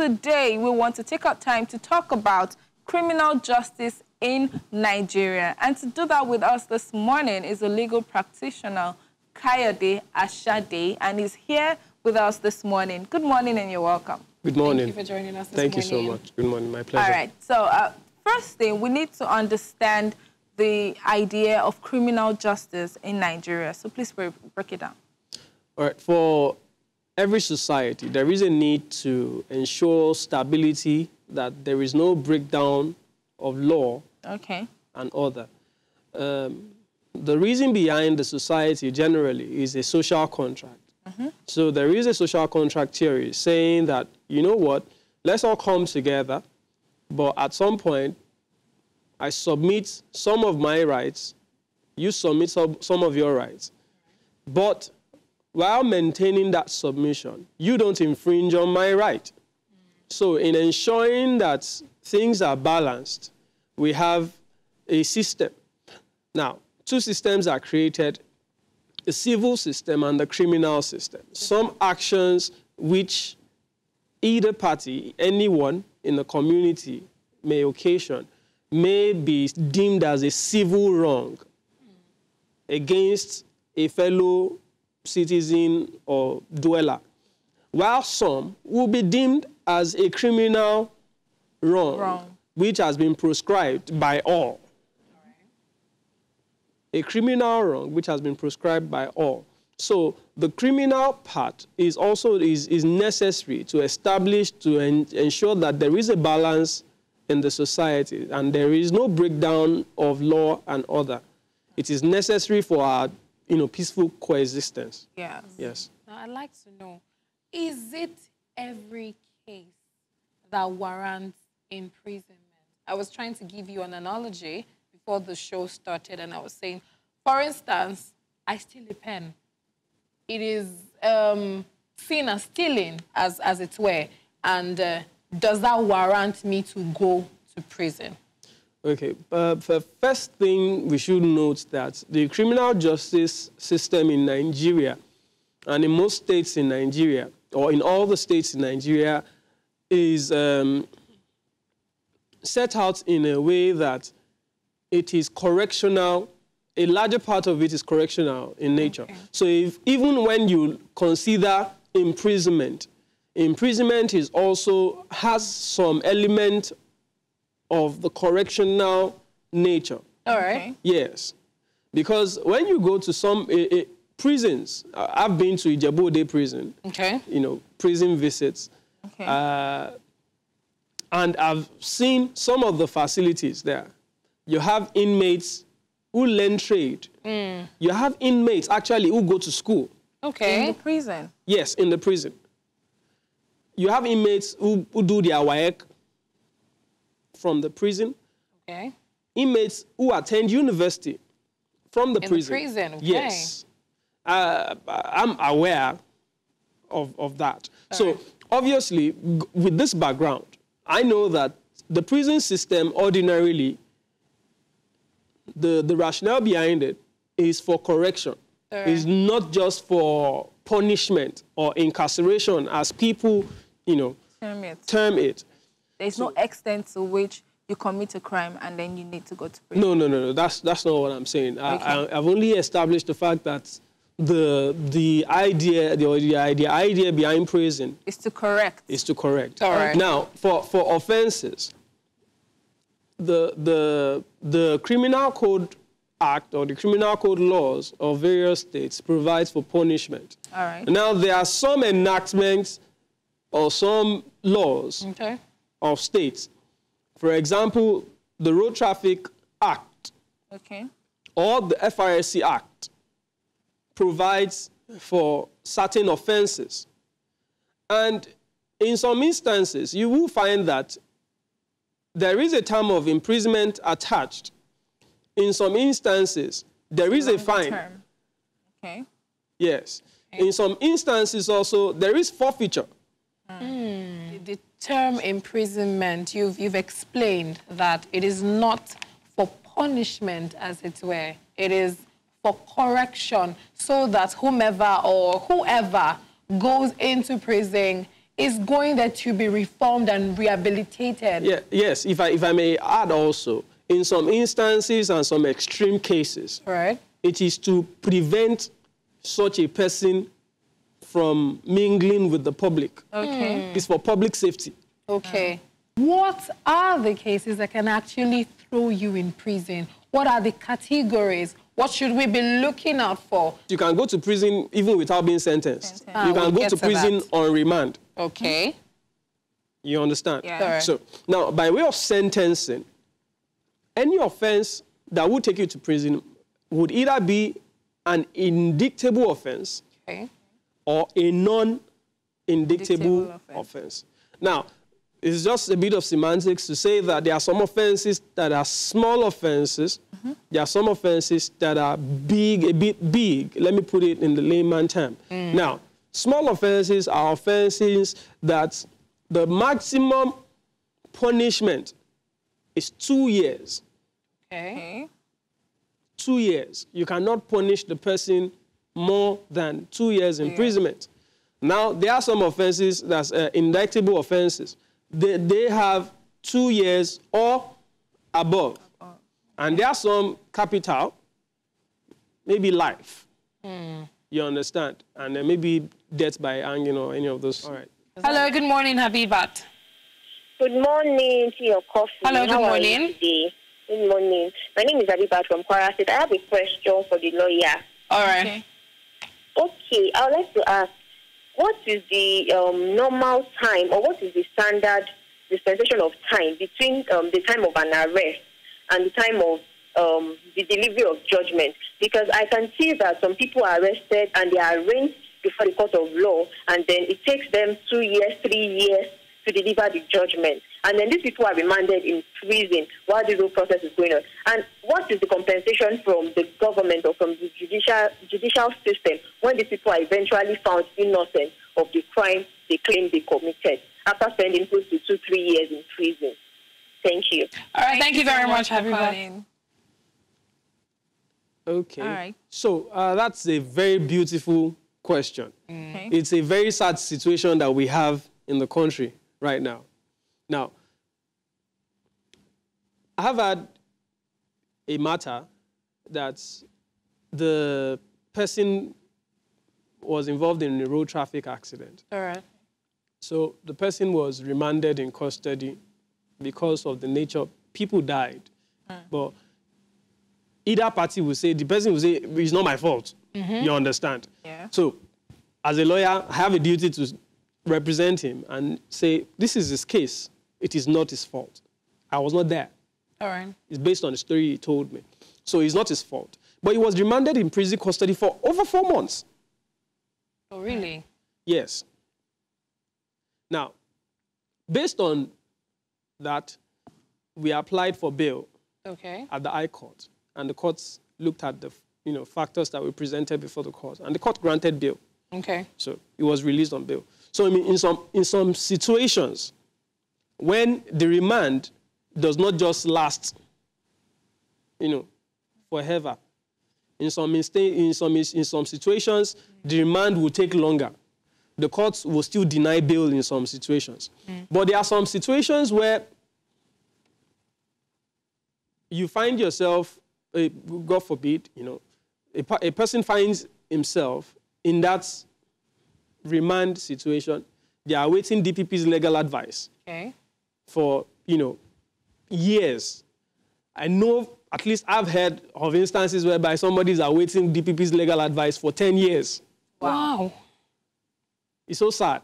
today we want to take our time to talk about criminal justice in Nigeria. And to do that with us this morning is a legal practitioner, Kayode Ashade, and he's here with us this morning. Good morning and you're welcome. Good morning. Thank you for joining us Thank morning. you so much. Good morning. My pleasure. All right. So uh, first thing, we need to understand the idea of criminal justice in Nigeria. So please break it down. All right. For every society, there is a need to ensure stability, that there is no breakdown of law okay. and order. Um, the reason behind the society generally is a social contract. Mm -hmm. So there is a social contract theory saying that, you know what, let's all come together, but at some point, I submit some of my rights, you submit some, some of your rights. But while maintaining that submission, you don't infringe on my right. So in ensuring that things are balanced, we have a system. Now, two systems are created, the civil system and the criminal system. Some actions which either party, anyone in the community may occasion, may be deemed as a civil wrong against a fellow citizen or dweller, while some will be deemed as a criminal wrong, wrong. which has been prescribed by all. A criminal wrong which has been prescribed by all. So the criminal part is also is, is necessary to establish, to en ensure that there is a balance in the society and there is no breakdown of law and order. It is necessary for our you know, peaceful coexistence. Yes. Yes. Now, I'd like to know, is it every case that warrants imprisonment? I was trying to give you an analogy before the show started, and I was saying, for instance, I steal a pen. It is um, seen as stealing, as, as it were, and uh, does that warrant me to go to prison? Okay, uh, the first thing we should note that the criminal justice system in Nigeria and in most states in Nigeria, or in all the states in Nigeria, is um, set out in a way that it is correctional. A larger part of it is correctional in nature. Okay. So if, even when you consider imprisonment, imprisonment is also has some element of the correctional nature. All right. Yes. Because when you go to some uh, uh, prisons, uh, I've been to Ijebu prison. Okay. You know, prison visits. Okay. Uh, and I've seen some of the facilities there. You have inmates who learn trade. Mm. You have inmates actually who go to school. Okay. In the prison? Yes, in the prison. You have inmates who, who do their WAEC from the prison. Okay. Inmates who attend university from the In prison. The prison. Okay. Yes. Uh, I'm aware of, of that. All so right. obviously, with this background, I know that the prison system ordinarily, the, the rationale behind it is for correction. Right. It's not just for punishment or incarceration as people, you know, term it. Term it. There's so, no extent to which you commit a crime and then you need to go to prison. No, no, no, no. That's that's not what I'm saying. Okay. I, have only established the fact that the the idea the, the idea idea behind prison is to correct. Is to correct. All right. Now, for for offences, the the the criminal code act or the criminal code laws of various states provides for punishment. All right. Now there are some enactments or some laws okay of states. For example, the Road Traffic Act okay. or the FRSC Act provides for certain offenses. And in some instances, you will find that there is a term of imprisonment attached. In some instances, there is a fine. Term. Okay. Yes. Okay. In some instances also, there is forfeiture. Mm. The term imprisonment, you've, you've explained that it is not for punishment, as it were. It is for correction, so that whomever or whoever goes into prison is going there to be reformed and rehabilitated. Yeah, yes, if I, if I may add also, in some instances and some extreme cases, Right. it is to prevent such a person from mingling with the public. Okay. It's for public safety. Okay. What are the cases that can actually throw you in prison? What are the categories? What should we be looking out for? You can go to prison even without being sentenced. Sentenced. you Ah, can we'll go to to prison that. on remand. Okay. You understand? Yeah. Correct. So now, by way of sentencing, any offense that would take you to prison would either be an indictable offense Okay. Or a non-indictable offense. offense. Now, it's just a bit of semantics to say that there are some offenses that are small offenses. Mm-hmm. There are some offenses that are big, a bit big. Let me put it in the layman term. Mm. Now, small offenses are offenses that the maximum punishment is two years. Okay. Two years. You cannot punish the person more than two years imprisonment. Now, there are some offenses that's uh, indictable offenses. They, they have two years or above. And there are some capital, maybe life. You understand? And then maybe death by hanging or any of those. All right. Hello, good morning, Habibat. Good morning to your coffee. Hello, good How morning. Good morning. My name is Abibat from Kwara State. I have a question for the lawyer. All right. Okay. Okay, I would like to ask, what is the um, normal time or what is the standard dispensation of time between um, the time of an arrest and the time of um, the delivery of judgment? Because I can see that some people are arrested and they are arraigned before the court of law, and then it takes them two years, three years to deliver the judgment. And then these people are remanded in prison while the whole process is going on. And what is the compensation from the government or from the judicial judicial system when these people are eventually found innocent of the crime they claim they committed after spending close to two, three years in prison? Thank you. All right. Thank, you very so much, everybody. Okay. All right. So uh, that's a very beautiful question. Okay. It's a very sad situation that we have in the country right now. Now, I have had a matter that the person was involved in a road traffic accident. All right. So the person was remanded in custody because of the nature. People died, hmm. but either party will say the person will say it's not my fault. Mm-hmm. You understand? Yeah. So, as a lawyer, I have a duty to represent him and say this is his case. It is not his fault. I was not there. All right. It's based on the story he told me. So it's not his fault. But he was remanded in prison custody for over four months. Oh, really? Yes. Now, based on that, we applied for bail Okay. at the High Court, and the courts looked at the you know, factors that were presented before the court, and the court granted bail. Okay. So he was released on bail. So I mean, in some in some situations, when the remand does not just last, you know, forever. In some in some in some situations, the remand will take longer. The courts will still deny bail in some situations. But there are some situations where you find yourself, uh, God forbid, you know, a, a person finds himself in that remand situation. They are awaiting DPP's legal advice Okay. For, you know, years. I know, at least I've heard of instances whereby somebody is awaiting DPP's legal advice for 10 years. Wow. It's so sad.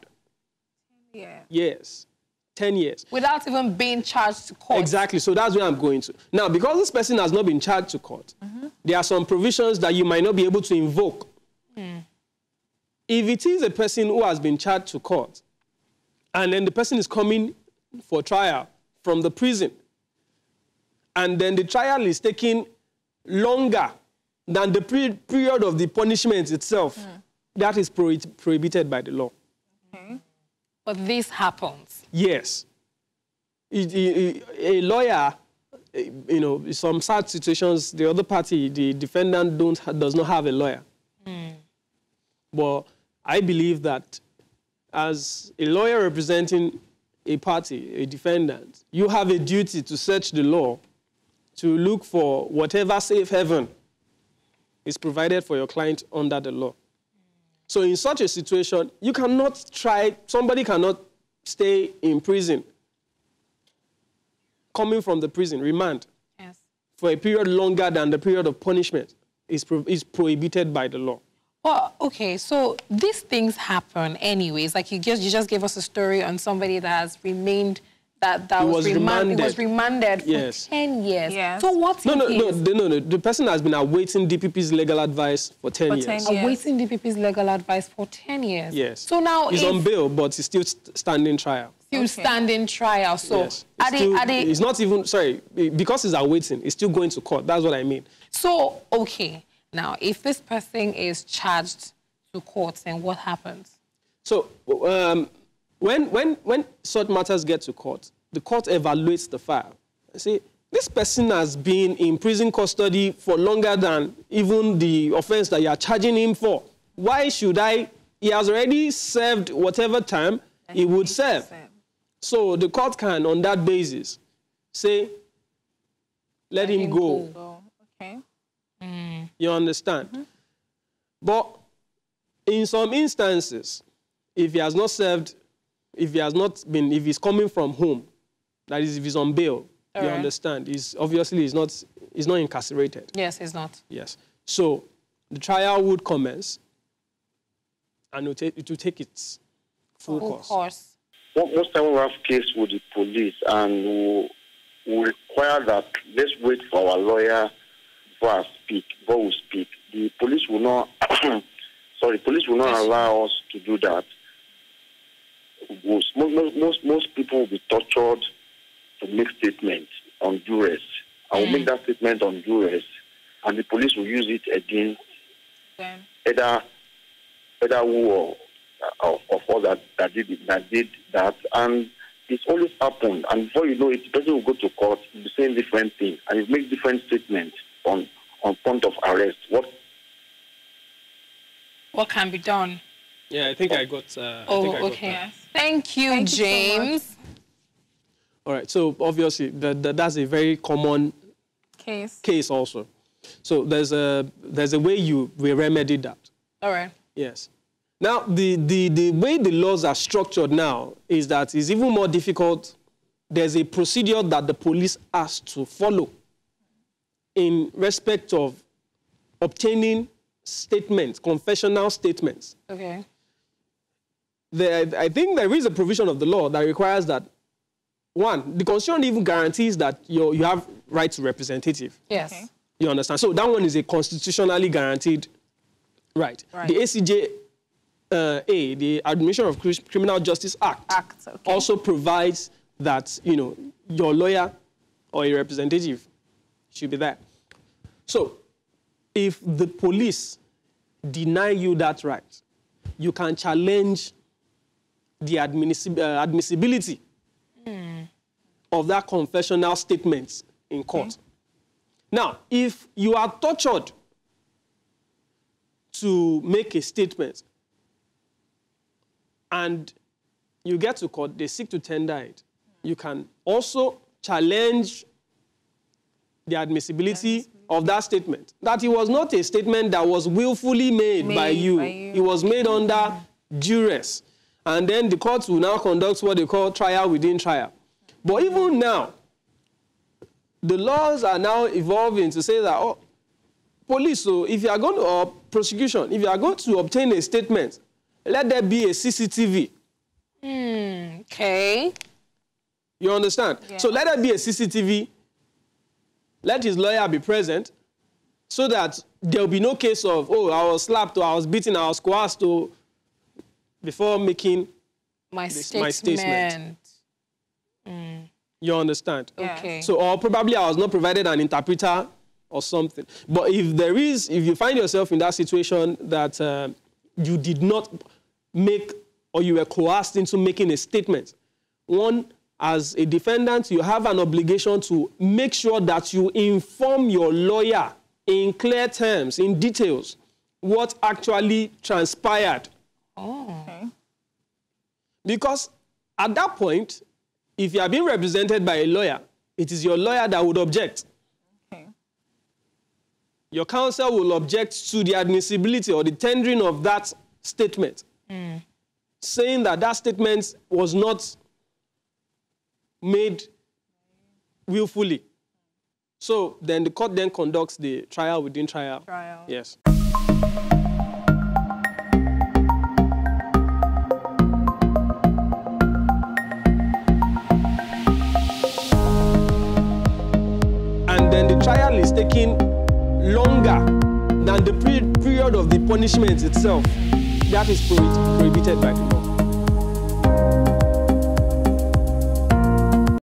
Yeah. Yes. 10 years. Without even being charged to court. Exactly. So that's where I'm going to. Now, because this person has not been charged to court, mm-hmm. there are some provisions that you might not be able to invoke. Hmm. If it is a person who has been charged to court, and then the person is coming for trial from the prison, and then the trial is taking longer than the pre- period of the punishment itself, that is prohi- prohibited by the law. But this happens. Yes. It- it- a lawyer, eh, you know, some sad situations, the other party, the defendant, don't, does not have a lawyer. But I believe that as a lawyer representing a party, a defendant, you have a duty to search the law to look for whatever safe haven is provided for your client under the law. So in such a situation, you cannot try, somebody cannot stay in prison, coming from the prison, remand, Yes. for a period longer than the period of punishment is, pro- is prohibited by the law. Well, okay, so these things happen anyways. Like you just you just gave us a story on somebody that has remained that that He was, was remand- it was remanded for Yes. ten years. Yes. So what No, if no, he no, the, no, no. The person has been awaiting DPP's legal advice for 10 For years. 10 years. awaiting DPP's legal advice for ten years? Yes. So now he's if on bail, but he's still standing trial. you Okay. stand in trial, so yes. are they, still- are they, He's not even sorry because he's awaiting. He's still going to court. That's what I mean. so okay. Now, if this person is charged to court, then what happens? So um, when when when such matters get to court, the court evaluates the file. See, this person has been in prison custody for longer than even the offense that you are charging him for. Why should I? He has already served whatever time he would serve. So the court can, on that basis, say, let him him go. go. Okay. You understand? But in some instances, if he has not served, if he has not been, if he's coming from home, that is, if he's on bail, you Alright. understand? He's obviously he's not he's not incarcerated. Yes, it's not. Yes. So the trial would commence, and it will take, it will take its full Of course. course. Mo- most time we have case with the police and we, we require that let's wait for our lawyer I speak, we speak. The police will not, sorry, police will not allow us to do that. Most, most, most, people will be tortured to make statements on duress. I will make that statement on duress, and the police will use it against Then, either either who or of, of all that, that did that did that and it's always happened and before you know it the person will go to court be saying different things and he make different statements on on point of arrest what What can be done? Yeah, I think I got. Uh, I Oh, think I got okay. that. Thank you, Thank you so much. James. All right. So obviously that, that, that's a very common case. case also. So there's a there's a way you will remedy that. All right. Yes. Now the, the the way the laws are structured now is that it's even more difficult. There's a procedure that the police has to follow in respect of obtaining statements, confessional statements. Okay. There, I think there is a provision of the law that requires that one, the constitution even guarantees that you you have right to representative. Yes. Okay. You understand? So that one is a constitutionally guaranteed right. Right. The ACJ uh, A, the Administration of Criminal Justice Act, Act, okay. also provides that you know your lawyer or a representative should be there. So, if the police deny you that right, you can challenge the uh, admissibility of that confessional statement in court. Now, if you are tortured to make a statement and you get to court, they seek to tender it, you can also challenge the admissibility of that statement. That it was not a statement that was willfully made, by, you. by you. It was made under duress. And then the court will now conduct what they call trial within trial. But even now, the laws are now evolving to say that, oh, police, so if you are going to, or prosecution, if you are going to obtain a statement, let there be a CCTV. Hmm, okay. You understand? So let there be a CCTV. Let his lawyer be present so that there will be no case of, oh, I was slapped or I was beaten, I was coerced or before making, My This- statement. my statement. you understand? Yeah. Okay. So, or probably I was not provided an interpreter or something. But if there is, if you find yourself in that situation that uh, you did not make or you were coerced into making a statement, one, as a defendant, you have an obligation to make sure that you inform your lawyer in clear terms, in details, what actually transpired. oh. Okay. Because at that point, if you are being represented by a lawyer, it is your lawyer that would object. Okay. Your counsel will object to the admissibility or the tendering of that statement, hmm. saying that that statement was not made willfully. So then the court then conducts the trial within trial. Trial. Yes. And then the trial is taking longer than the period of the punishment itself. That is prohibited by the law.